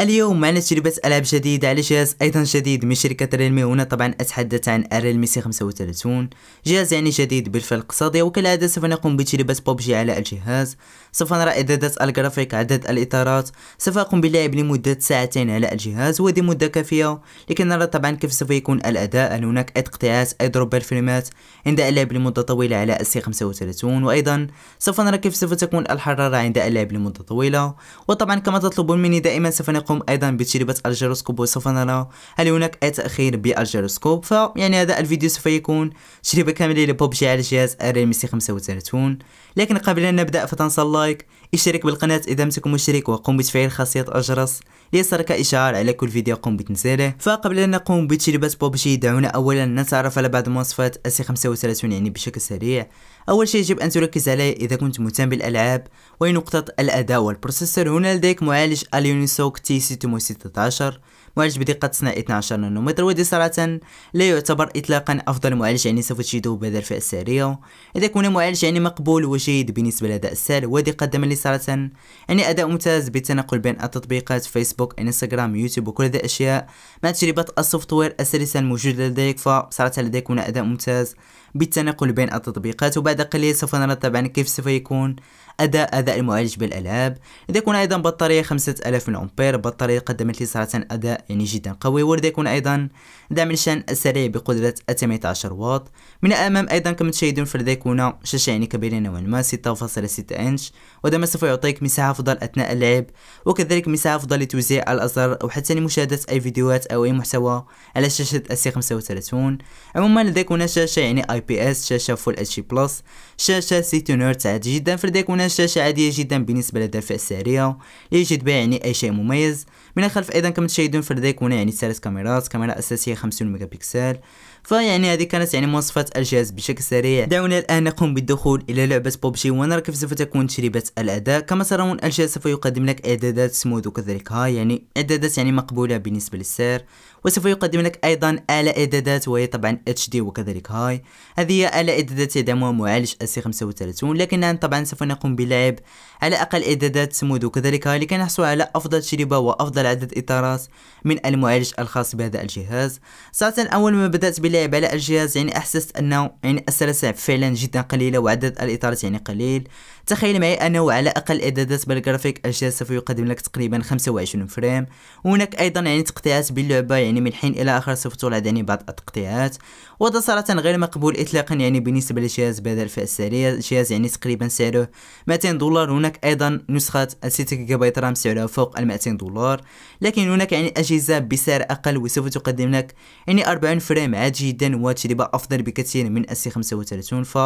اليوم معنا تجربة ألعاب جديدة على جهاز أيضا جديد من شركة ريلمي هنا. طبعا أتحدث عن الريلمي سي 35 جهاز يعني جديد بالفعل الاقتصادية وكالعادة سوف نقوم بتجربة بوبجي على الجهاز. سوف نرى إعدادات الجرافيك عدد الإطارات. سوف أقوم باللعب لمدة ساعتين على الجهاز وهذه مدة كافية. لكي نرى طبعا كيف سوف يكون الأداء. هل هناك أي تقطيعات أي drop ال frames عند اللعب لمدة طويلة على السي 35 وأيضا سوف نرى كيف سوف تكون الحرارة عند اللعب لمدة طويلة. وطبعا كما تطلبون مني دائما سوف أيضا بتجربة الجيروسكوب وسوف نرى هل هناك أي تأخير بالجيروسكوب. فيعني هذا الفيديو سوف يكون تجربة كاملة لبوبجي على جهاز الريلمي سي 35 لكن قبل أن نبدأ فتنسى ال like اشترك بالقناة إذا لم تكن مشترك وقم بتفعيل خاصية الجرس. ليصلك إشعار على كل فيديو قم بتنزيله فقبل أن نقوم بتجربة بوبجي دعونا أولا نتعرف على بعض مواصفات السي 35 يعني بشكل سريع. أول شيء يجب أن تركز عليه إذا كنت مهتم بالألعاب وهي نقطة الأداء وال processor. هنا لديك معالج ال Unisoc T616 معالج بدقة تصنيع 12 نانومتر ودي صراحة لا يعتبر إطلاقا أفضل معالج يعني سوف تجده بدل الفئة السعرية إذا كان معالج يعني مقبول وجيد بالنسبة للأداء السهل ودي قدم لي صراحة يعني أداء ممتاز بالتنقل بين التطبيقات فيسبوك انستغرام يوتيوب وكل هذه الأشياء. مع تجربة ال software السلسة الموجودة لديك فصراحة لديك هنا أداء ممتاز. بالتنقل بين التطبيقات وبعد قليل سوف نرى طبعا كيف سوف يكون أداء أداء المعالج بالألعاب لدى يكون أيضا بطارية 5000 من أمبير بطارية قدمت لي صراحة أداء يعني جدا قوي ولدى يكون أيضا دعم الشحن السريع بقدرة 18 واط. من الأمام أيضا كما تشاهدون فلدى يكون شاشة يعني كبيرة نوعا ما 6.6 إنش. وهذا ما سوف يعطيك مساحة أفضل أثناء اللعب وكذلك مساحة أفضل لتوزيع الأزرار أو حتى لمشاهدة أي فيديوهات أو أي محتوى على شاشة ال C35 عموما لديك هنا شاشة يعني IPS شاشة Full HD plus شاشة 60 هرتز عادي جدا فلديك هنا شاشة عادية جدا بالنسبة لدى الفئة السعرية لا بها يعني أي شيء مميز من الخلف أيضا كما تشاهدون فلديك هنا يعني ثلاث كاميرات كاميرا أساسية 50 ميجا بكسل فيعني هذه كانت يعني مواصفات الجهاز بشكل سريع. دعونا الآن نقوم بالدخول إلى لعبة بوبجي. ونرى كيف سوف تكون تجربة الأداء. كما ترون الجهاز سوف يقدم لك إعدادات سموث وكذلك high يعني إعدادات يعني مقبولة بالنسبة للسعر. وسوف يقدم لك أيضا أعلى إعدادات وهي طبعا إتش دي وكذلك هاي. هذه أعلى إعدادات يدعمها معالج ال C35 لكن طبعا سوف نقوم باللعب على أقل إعدادات سموث وكذلك هاي لكي نحصل على أفضل تجربة وأفضل عدد إطارات من المعالج الخاص بهذا الجهاز. صراحة أول ما بدأت باللعب على الجهاز يعني أحسست أنه يعني السلاسة فعلا جدا قليلة وعدد الإطارات يعني قليل. تخيل معي أنه على أقل إعدادات بالجرافيك الجهاز سوف يقدم لك تقريبا 25 frame. وهناك أيضا يعني تقطيعات باللعبة يعني من حين إلى آخر سوف تواجد يعني بعض التقطيعات. وهذا صراحة غير مقبول إطلاقا يعني بالنسبة للجهاز بهذا الفئة السعرية الجهاز يعني تقريبا سعره 200 دولار. هناك أيضا نسخة 6 جيجا بايت RAM سعرها فوق ال 200 دولار. لكن هناك يعني أجهزة بسعر أقل وسوف تقدم لك يعني 40 frame عادي جدا وتجربة أفضل بكثير من ال C35 ف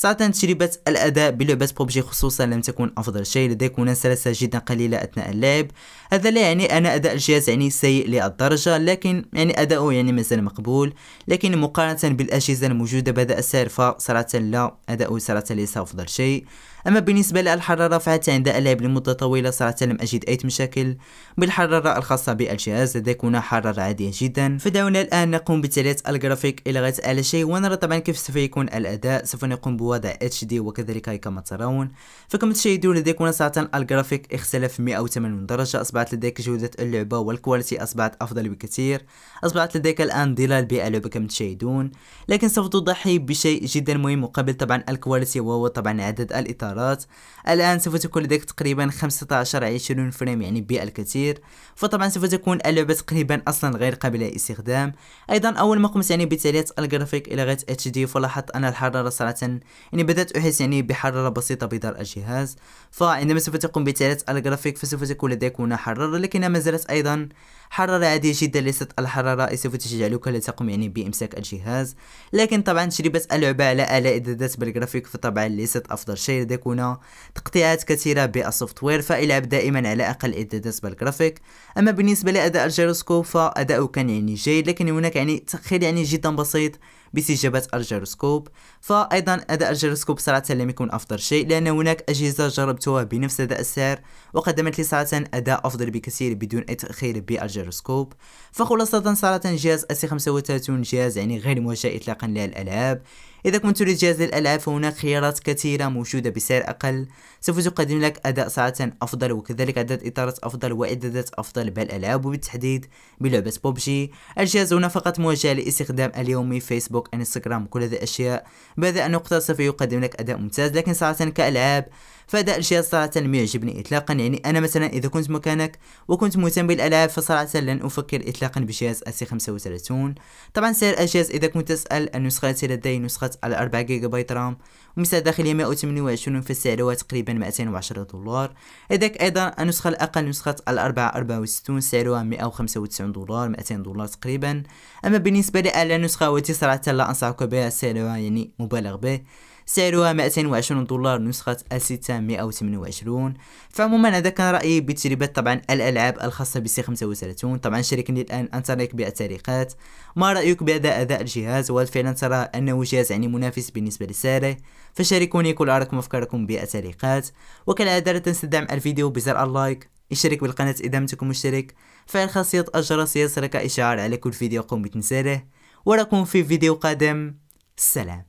صراحة تجربة الأداء بلعبة بوبجي خصوصا لم تكن أفضل شيء لديك هنا سلاسة جدا قليلة أثناء اللعب. هذا لا يعني أن أداء الجهاز يعني سيء للدرجة لكن يعني أداؤه يعني مازال مقبول. لكن مقارنة بالأجهزة الموجودة بهذا السعر فصراحة لا أداؤه صراحة ليس أفضل شيء. أما بالنسبة للحرارة فحتى عند اللعب لمدة طويلة صراحة لم أجد أي مشاكل. بالحرارة الخاصة بالجهاز لديك هنا حرارة عادية جدا. فدعونا الآن نقوم بتعلية الجرافيك إلى غاية أعلى شيء ونرى طبعا كيف سوف يكون الأداء. سوف نقوم بوضع HD وكذلك كما ترون. فكما تشاهدون لديك هنا صراحة الجرافيك اختلف 180 درجة. أصبحت لديك جودة اللعبة وال quality أصبحت أفضل بكثير. أصبحت لديك الآن ظلال باللعبة كما تشاهدون. لكن سوف تضحي بشيء جدا مهم مقابل طبعا ال quality وهو طبعا عدد الإطارات. الآن سوف تكون لديك تقريبا 15 20 frame يعني بالكثير فطبعا سوف تكون اللعبة تقريبا أصلا غير قابلة للاستخدام. أيضا أول ما قمت يعني بتعلية الجرافيك إلى غاية HD فلاحظت أن الحرارة صراحة يعني بدأت أحس يعني بحرارة بسيطة بدار الجهاز. فعندما سوف تقوم بتعلية الجرافيك فسوف تكون لديك هنا حرارة لكنها ما زالت أيضا حرارة عادية جدا ليست الحرارة سوف تجعلك لا تقوم يعني بإمساك الجهاز. لكن طبعا تجربة اللعبة على أعلى إعدادات بالجرافيك فطبعا ليست أفضل شيء. لديك هنا تقطيعات كثيرة بال software فإلعب دائما على أقل إعدادات بالجرافيك. أما بالنسبة لأداء الجيروسكوب فأداؤه كان يعني جيد لكن هناك يعني تأخير يعني جدا بسيط. باستجابة الجيروسكوب. فأيضا أداء الجيروسكوب صراحة لم يكن أفضل شيء لأن هناك أجهزة جربتها بنفس هذا السعر وقدمت لي صراحة أداء أفضل بكثير بدون أي تأخير بالجيروسكوب. فخلاصة صراحة جهاز ال C35 جهاز يعني غير موجه إطلاقا للألعاب. إذا كنت تريد جهاز للألعاب فهناك خيارات كثيرة موجودة بسعر أقل. سوف تقدم لك أداء صراحة أفضل وكذلك عدد إطارات أفضل وإعدادات أفضل. بالألعاب وبالتحديد بلعبة بوبجي الجهاز هنا فقط موجه لاستخدام اليومي فيسبوك إنستغرام كل هذه الأشياء. بهذا النقطة سوف يقدم لك أداء ممتاز لكن صراحة كألعاب فأداء الجهاز صراحة لم يعجبني إطلاقا. يعني أنا مثلا إذا كنت مكانك وكنت مهتم بالألعاب فصراحة لن أفكر إطلاقا بجهاز ال C35 طبعا سعر الجهاز إذا كنت تسأل النسخة التي لدي نسخة على 4 جيجا بايت RAM ومساحة داخلية 128 فسعرها تقريبا 210 دولار. لذلك أيضا النسخة الأقل نسخة على 4 64 سعرها 195 دولار 200 دولار تقريبا. أما بالنسبة لأعلى نسخة والتي صراحة لا أنصحك بها سعرها يعني مبالغ به. سعرها 220 دولار نسخة أسيتا 128 فعموما هذا كان رأيي بتجربة طبعا الألعاب الخاصة بسي 35 طبعا شاركني الآن أنطلق بالتعليقات ما رأيك بأداء أداء الجهاز؟ وهل فعلا ترى أنه جهاز يعني منافس بالنسبة لسعره. فشاركوني. كل آرائكم وأفكاركم بالتعليقات وكالعادة لا تنسى دعم الفيديو بزر اللايك. اشترك بالقناة إذا لم تكن مشترك. فعل خاصية الجرس يصلك إشعار على كل فيديو قم بتنزيله وراكم في فيديو قادم. سلام.